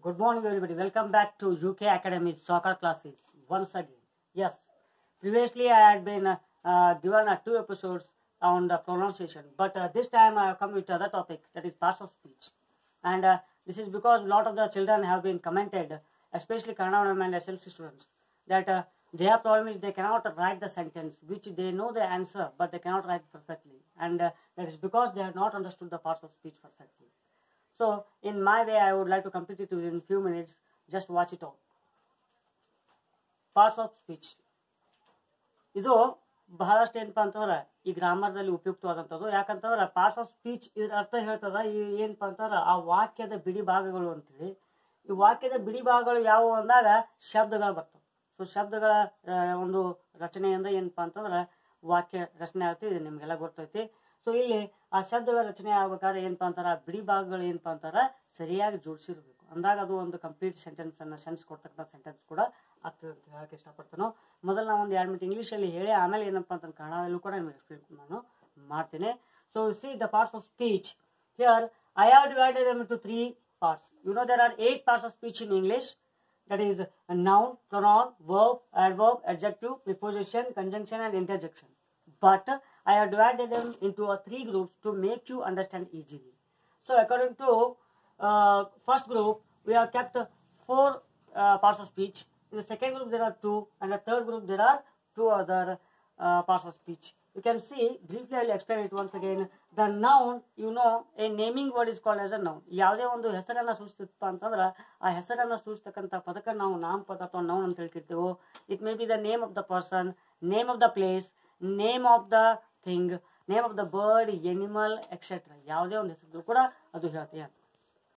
Good morning, everybody. Welcome back to UK Academy soccer classes once again. Yes, previously I had been uh, given uh, two episodes on the pronunciation, but uh, this time I have come with other topic that is parts of speech, and uh, this is because a lot of the children have been commented, especially Kannada and SLC students, that uh, their problem is they cannot write the sentence which they know the answer but they cannot write perfectly, and that is because they have not understood the parts of speech perfectly. So, in my way, I would like to complete it within few minutes. Just watch it all. Parts of speech ಇದು ಬಹಳಷ್ಟು ಏನಪ್ಪಾ ಅಂತಂದ್ರೆ ಈ ಗ್ರಾಮರ್ದಲ್ಲಿ ಉಪಯುಕ್ತವಾದಂಥದ್ದು. ಯಾಕಂತಂದ್ರೆ parts of speech ಇದ್ರ ಅರ್ಥ ಹೇಳ್ತದ. ಈ ಏನಪ್ಪಾ ಅಂತಂದ್ರೆ ಆ ವಾಕ್ಯದ ಬಿಡಿ ಭಾಗಗಳು ಅಂತೇಳಿ. ಈ ವಾಕ್ಯದ ಬಿಡಿ ಭಾಗಗಳು ಯಾವುವು ಅಂದಾಗ ಶಬ್ದಗಳು ಬರ್ತವೆ. ಸೊ ಶಬ್ದಗಳ ಒಂದು ರಚನೆಯಿಂದ ಏನಪ್ಪಾ ಅಂತಂದ್ರೆ ವಾಕ್ಯ ರಚನೆ ಆಗ್ತದೆ ನಿಮಗೆಲ್ಲ ಗೊತ್ತೈತಿ. ಸೊ ಇಲ್ಲಿ ಆ ಶಬ್ದಗಳ ರಚನೆ ಆಗ್ಬೇಕಾದ್ರೆ ಏನಪ್ಪಾ ಅಂತಾರ? ಬಿಡಿ ಭಾಗಗಳು ಏನಪ್ಪ ಅಂತಾರ? ಸರಿಯಾಗಿ ಜೋಡಿಸಿರ್ಬೇಕು. ಅಂದಾಗ ಅದು ಒಂದು ಕಂಪ್ಲೀಟ್ ಸೆಂಟೆನ್ಸ್ ಅನ್ನ ಸೆನ್ಸ್ ಕೊಡ್ತಕ್ಕಂಥ ಸೆಂಟೆನ್ಸ್ ಕೂಡ ಆಗ್ತದೆ ಅಂತ ಹೇಳಕ್ಕೆ ಇಷ್ಟಪಡ್ತೇನೆ. ಮೊದಲು ನಾವು ಒಂದು ಎರಡು ಮಿನಿಟ್ ಇಂಗ್ಲೀಷಲ್ಲಿ ಹೇಳಿ ಆಮೇಲೆ ಏನಪ್ಪ ಅಂತ ಕನ್ನಡದಲ್ಲೂ ಕೂಡ ನಿಮಗೆ ಎಕ್ಸ್ಪ್ಲೇನ್ ನಾನು ಮಾಡ್ತೇನೆ. So see the parts of speech here I have divided to three parts you know there are eight parts of speech in English that is noun pronoun verb verb, adverb, adjective, preposition, conjunction, and interjection. But I have divided them into uh, three groups to make you understand easily. So according to uh, first group, we have kept four uh, parts of speech. In the second group, there are two, and the third group, there are two other uh, parts of speech. You can see briefly. I will explain it once again. The noun, you know, a naming word is called as a noun. ಯಾವುದೇ ಒಂದು ಹೆಸರನ್ನ ಸೂಚಿಸುತ್ತಪ್ಪ ಅಂತಂದ್ರೆ ಆ ಹೆಸರನ್ನ ಸೂಚಿಸ್ತಕ್ಕಂಥ ಪದಕ್ಕೆ ನಾವು ನಾಮಪದ ಅಥವಾ ನೌನ್ ಅಂತ ಹೇಳ್ತಿರ್ತೇವೆ it may be the name of the person name of the place name of the thing name of the bird animal etcetera ಯಾವುದೇ ಒಂದು ಹೆಸರು ಕೂಡ ಅದು ಹೇಳ್ತೀಯ